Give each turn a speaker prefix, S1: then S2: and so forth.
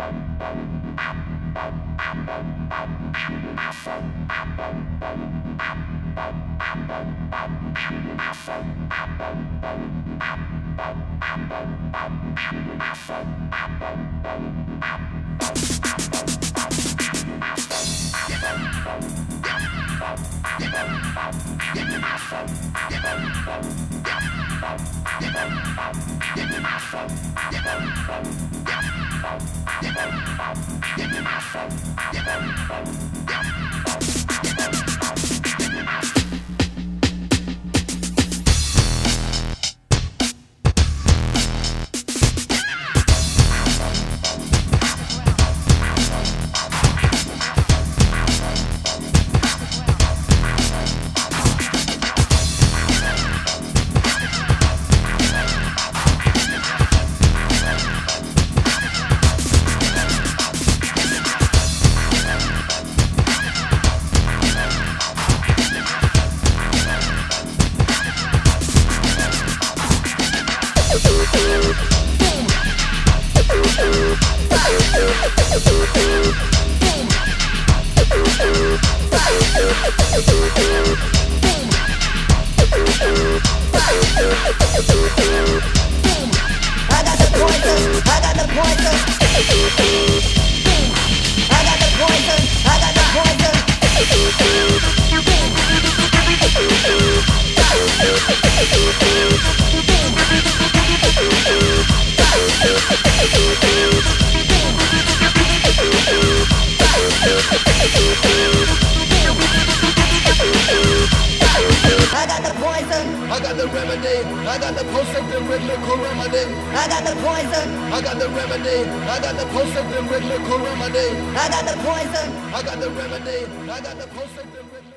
S1: I got the I got the poison.
S2: I got the remedy. I got the post-symptom lyrical remedy.
S1: I got the poison,
S2: I got the remedy. I got the post-symptom lyrical remedy.
S1: I got the poison.
S2: I got the remedy. I got the post-symptom lyrical